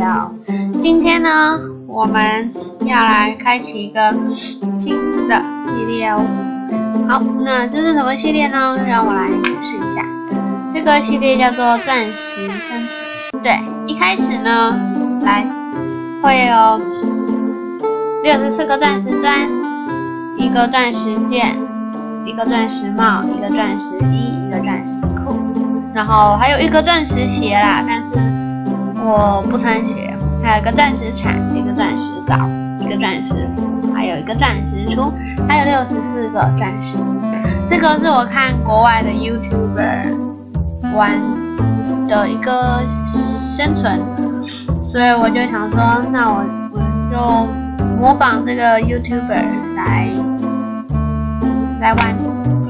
条。今天呢，我们要来开启一个新的系列哦。好，那这是什么系列呢？让我来解释一下。这个系列叫做钻石生存。对，一开始呢，来会有六十四个钻石钻，一个钻石剑，一个钻石帽，一个钻石衣，一个钻石裤，然后还有一个钻石鞋啦，但是我不穿鞋。还有一个钻石铲，一个钻石镐，一个钻石斧，还有一个钻石锄，还有六十四个钻石。这个是我看国外的 YouTuber 玩的一个生存，所以我就想说，那我我就模仿这个 YouTuber 来来玩。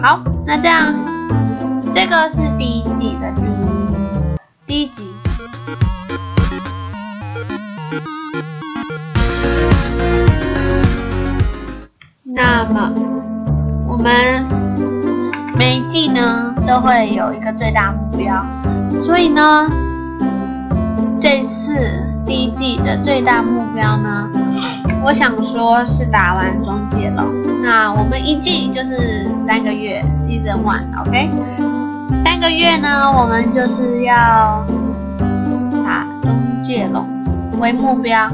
好，那这样这个是第一季的第一第一集。那么，我们每一季呢都会有一个最大目标，所以呢，这次第一季的最大目标呢，我想说是打完终结龙。那我们一季就是三个月，Season One，OK？三个月呢，我们就是要打中介龙为目标。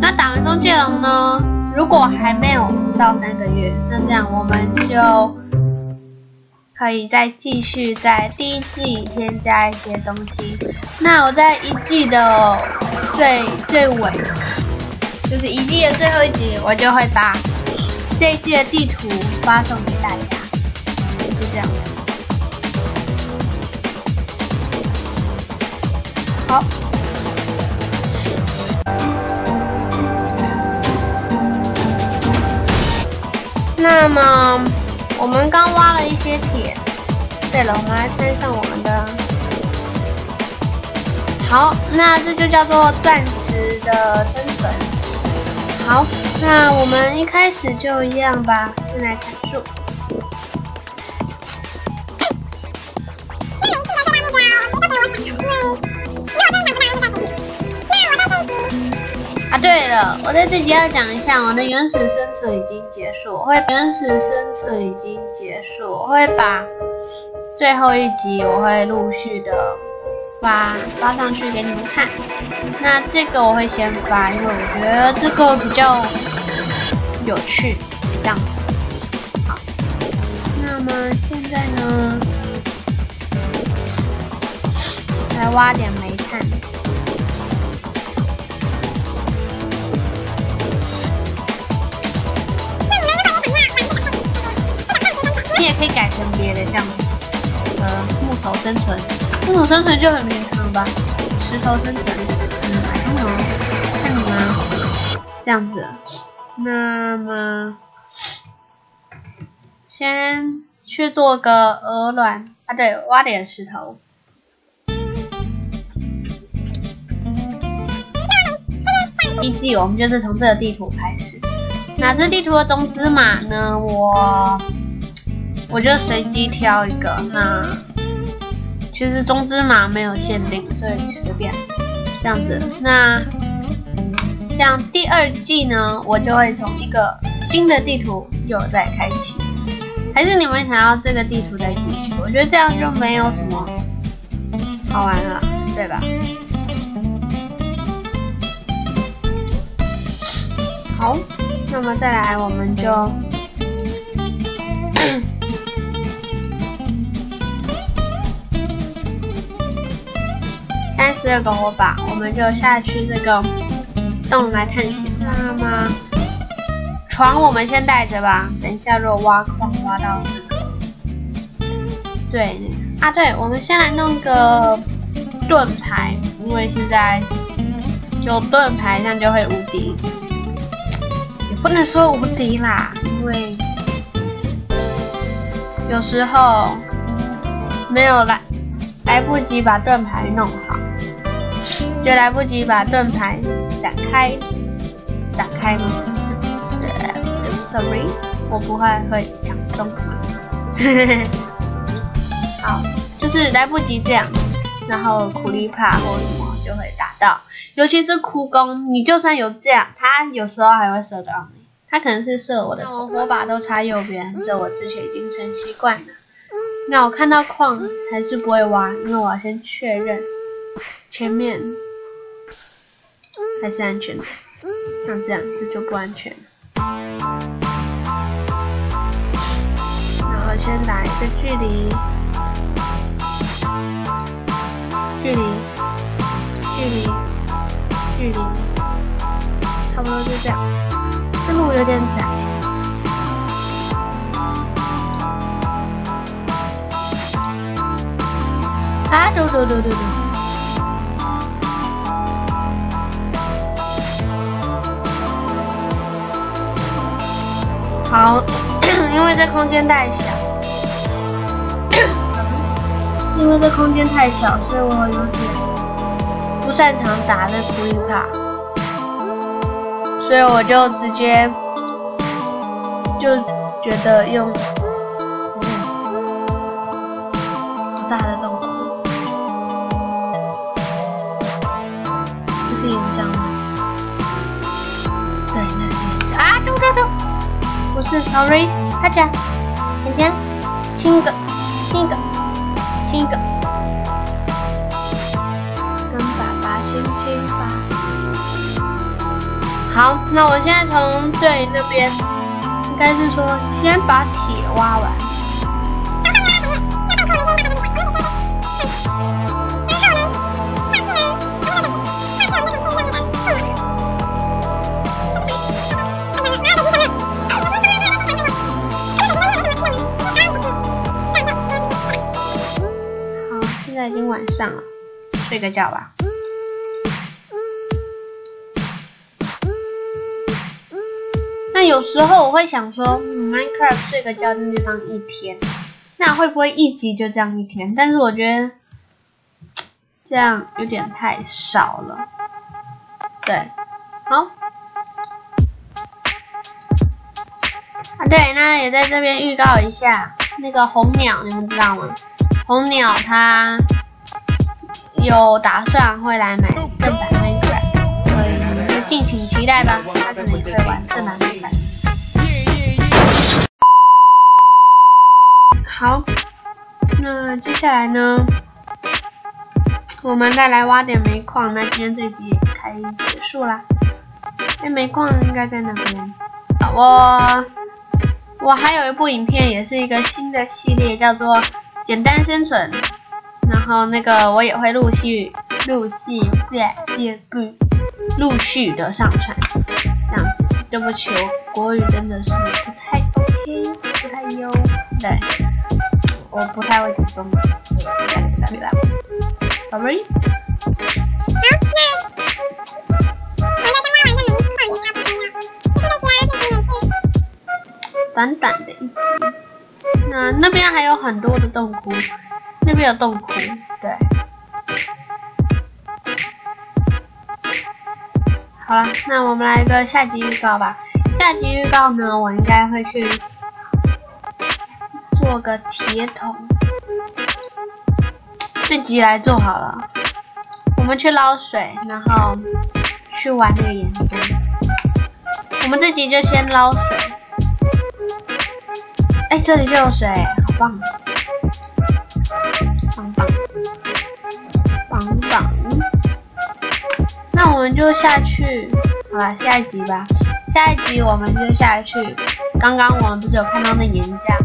那打完终结龙呢？如果还没有到三个月，那这样我们就可以再继续在第一季添加一些东西。那我在一季的最最尾，就是一季的最后一集，我就会把这一季的地图发送给大家，就是这样子。好。那么我们刚挖了一些铁，对了，我们来穿上我们的。好，那这就叫做钻石的生存。好，那我们一开始就一样吧，先来砍树。我在这里要讲一下，我的原始生存已经结束，我会原始生存已经结束，我会把最后一集我会陆续的发发上去给你们看。那这个我会先发，因为我觉得这个比较有趣，这样子。好，那么现在呢，来挖点煤炭。你也可以改成别的，像呃木头生存，木头生存就很平常吧。石头生存，嗯，看你们，看你们这样子。那么先去做个鹅卵啊，对，挖点石头。一季我们就是从这个地图开始。那这地图的种子码呢？我。我就随机挑一个，那其实中之马没有限定，所以随便这样子。那像第二季呢，我就会从一个新的地图又再开启。还是你们想要这个地图再继续？我觉得这样就没有什么好玩了，对吧？好，那么再来，我们就。三十二个火把，我们就下去这个洞来探险。妈妈床我们先带着吧，等一下如果挖矿挖到这个，对啊，对，我们先来弄个盾牌，因为现在有盾牌，这样就会无敌。也不能说无敌啦，因为有时候没有来来不及把盾牌弄好。就来不及把盾牌展开，展开吗？Sorry，我不会会讲中文。好，就是来不及这样，然后苦力怕或什么就会打到。尤其是哭工，你就算有这样，他有时候还会射到你。他可能是射我的，我火把都插右边，这我之前已经成习惯了。那我看到矿还是不会挖，因为我要先确认前面还是安全的。像这样，这就不安全。然后先打一个距离，距离，距离，距离，差不多就这样。这路有点窄。啊，嘟嘟嘟嘟嘟。好，因为这空间太小，因为这空间太小，所以我有点不擅长打这图灵卡，所以我就直接就觉得用嗯好大的洞不是，sorry，大家，甜甜，亲一个，亲一个，亲一个，跟爸爸亲亲吧。好，那我现在从这里那边，应该是说先把铁挖完。已经晚上了，睡个觉吧。那有时候我会想说，Minecraft 睡个觉就当一天，那会不会一集就这样一天？但是我觉得这样有点太少了。对，好。啊，对，那也在这边预告一下，那个红鸟，你们知道吗？红鸟它。有打算会来买正版 magic 所以你们就敬请期待吧。他可能也会玩正版 Minecraft。好，那接下来呢，我们再来挖点煤矿。那今天这集也开结束啦。哎，煤矿应该在哪边？我我还有一部影片，也是一个新的系列，叫做《简单生存》。然后那个我也会陆续、陆续、越不陆续的上传，这样子。对不起，我国语真的是不太 OK，不太优。对，我不太会讲中文。Sorry。短短的一集。那那边还有很多的洞窟。那边有洞窟，对。好了，那我们来一个下集预告吧。下集预告呢，我应该会去做个铁桶。这集来做好了，我们去捞水，然后去玩那个岩浆。我们这集就先捞水。哎，这里就有水，好棒！棒棒，棒棒那我们就下去，好了，下一集吧。下一集我们就下去。刚刚我们不是有看到那岩浆，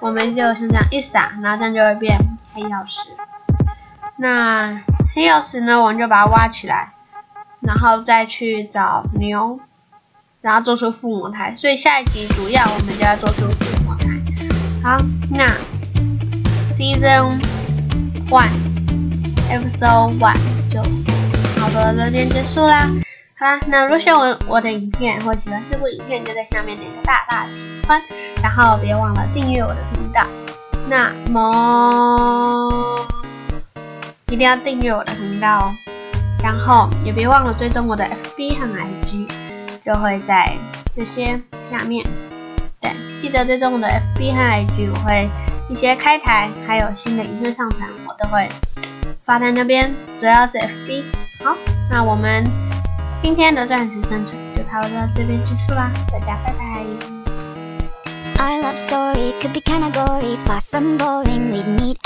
我们就先这样一撒，然后这样就会变黑曜石。那黑曜石呢，我们就把它挖起来，然后再去找牛，然后做出附魔台。所以下一集主要我们就要做出附魔台。好，那 Season One Episode One 就。好的，这边结束啦。好啦，那如果喜欢我我的影片或喜欢这部影片，就在下面点个大大喜欢，然后别忘了订阅我的频道。那么一定要订阅我的频道哦，然后也别忘了追踪我的 FB 和 IG，就会在这些下面。对，记得追踪我的 FB 和 IG，我会一些开台还有新的影片上传，我都会发在那边，主要是 FB。好。那我们今天的钻石生存就差不多到这边结束啦，大家拜拜。I love story could be kinda gory, far from boring. We'd meet